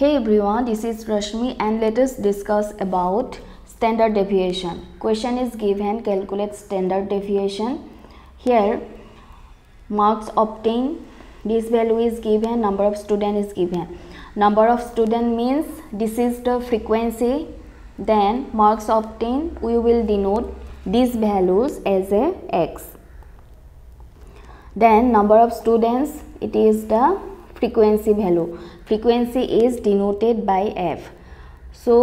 Hey everyone, this is Rashmi and let us discuss about standard deviation. Question is given, calculate standard deviation. Here, marks obtained, this value is given, number of student is given. Number of student means this is the frequency, then marks obtained, we will denote these values as a x. Then number of students, it is the frequency value. Frequency is denoted by F so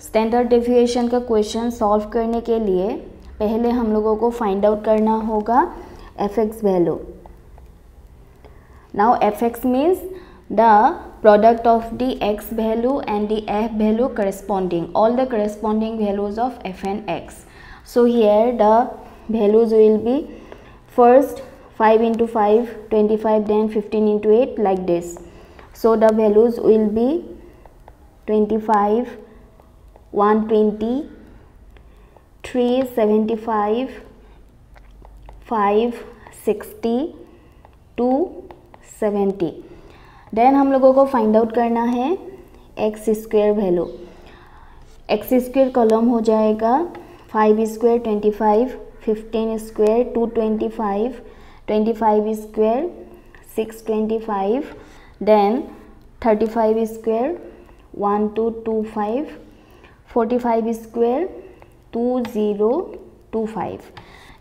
standard deviation का question solve करने के लिए पहले हम लोगों को find out करना होगा F X value now F X means the product of the X value and the F value corresponding all the corresponding values of F and X so here the values will be first 5 into 5 25 then 15 into 8 like this. So, the values will be 25 120 375 560 270 then हम लोगों को find out करना है X square value X square column हो जाएगा five square twenty five fifteen square two twenty five twenty five square six twenty five then thirty five square one two two five forty five square two zero two five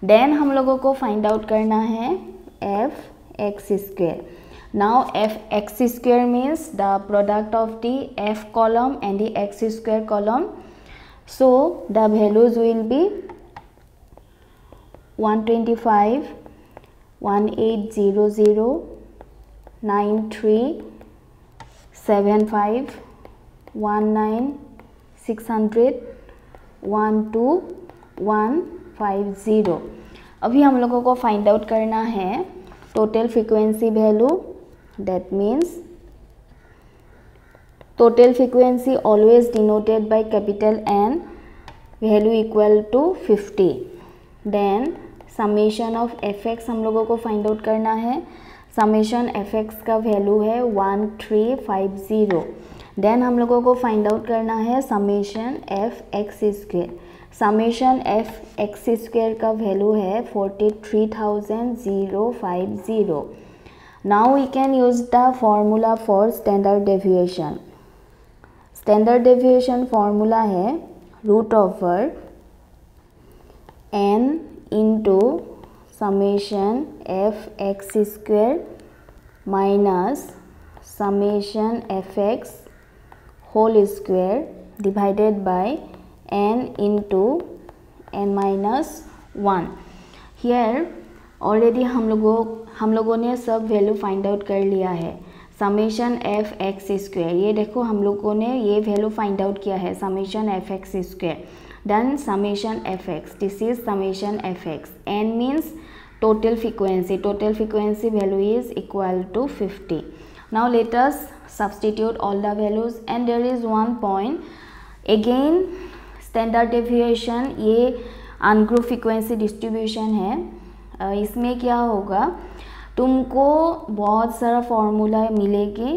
then हम लोगों को find out करना है F X square X square means the product of the F column and the X square column so the values will be one twenty five one eight zero zero nine three seven five one nine six hundred one two one five zero अभी हम लोगों को find out करना है total frequency value that means total frequency always denoted by capital N value equal to fifty then summation of F X हम लोगों को find out करना है। समेशन एफ़ एक्स का वैल्यू है one three five zero then हम लोगों को फाइंड आउट करना है summation F X square summation F X square का वैल्यू है forty three thousand zero five zero now we can use the formula for standard deviation standard deviation formula है root over N into summation f x square minus summation f x whole square divided by n into n minus 1 here already हम लोगों हम लोगों ने सब value find out कर लिया है। समेशन एफ़ एक्स स्क्वेयर ये देखो हम लोगों ने ये वैल्यू फाइंड आउट किया है summation F X square then summation fx this is summation fx n means total frequency total frequency value is equal to 50 now let us substitute all the values and there is one point again standard deviation ये ungroup frequency distribution है इसमें क्या होगा तुमको बहुत सारा formula मिलेगी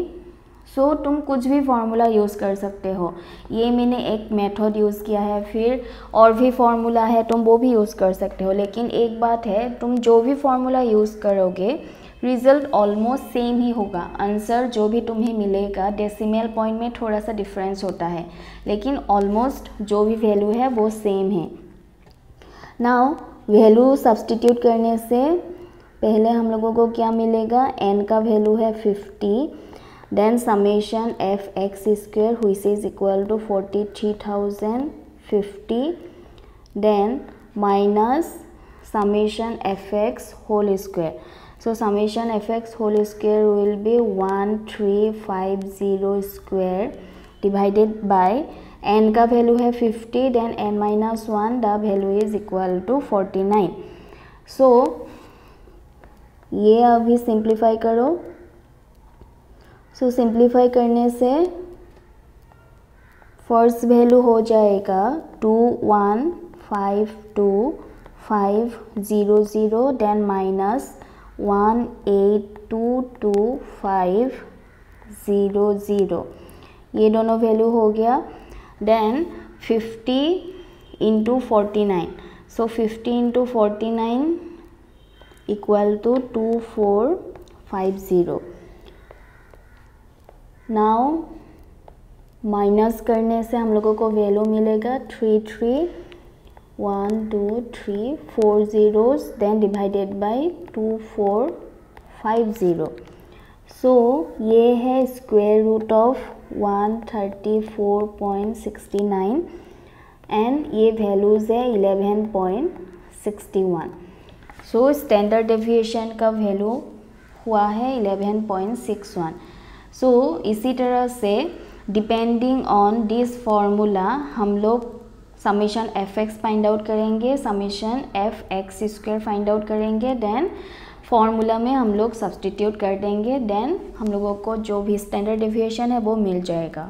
सो so, तुम कुछ भी फार्मूला यूज़ कर सकते हो। ये मैंने एक मेथड यूज़ किया है फिर और भी फार्मूला है तुम वो भी यूज़ कर सकते हो। लेकिन एक बात है तुम जो भी फार्मूला यूज़ करोगे रिज़ल्ट ऑलमोस्ट सेम ही होगा। आंसर जो भी तुम्हें मिलेगा डेसिमल पॉइंट में थोड़ा सा डिफरेंस होता है। लेकिन ऑलमोस्ट जो भी वैल्यू है वो सेम है। नाउ वैल्यू सब्सटीट्यूट करने से पहले हम लोगों को क्या मिलेगा? एन का वैल्यू है fifty then summation f x square which is equal to 43050 then minus summation fx whole square so summation fx whole square will be 1350 square divided by n का वैल्यू है 50 then n minus one the value is equal to 49 so ये अभी simplify करो सो so, simplify करने से first value हो जाएगा two one five two five zero zero then minus one eight two two five zero zero ये दोनों value हो गया. Then fifty into forty nine so fifty into forty nine equal to two four five zero now minus करने से हम लोगों को value मिलेगा three three one two three four zeros then divided by two four five zero so ये है square root of one thirty four point sixty nine and ये values है eleven point sixty one so standard deviation का value हुआ है eleven point six one so so, इसी तरह से डिपेंडिंग ऑन दिस फॉर्मूला हम लोग summation F X find out करेंगे summation F X square find out करेंगे देन फॉर्मूला में हम लोग सब्सटीट्यूट कर देंगे देन हम लोगों को जो भी स्टैंडर्ड डिविएशन है वो मिल जाएगा।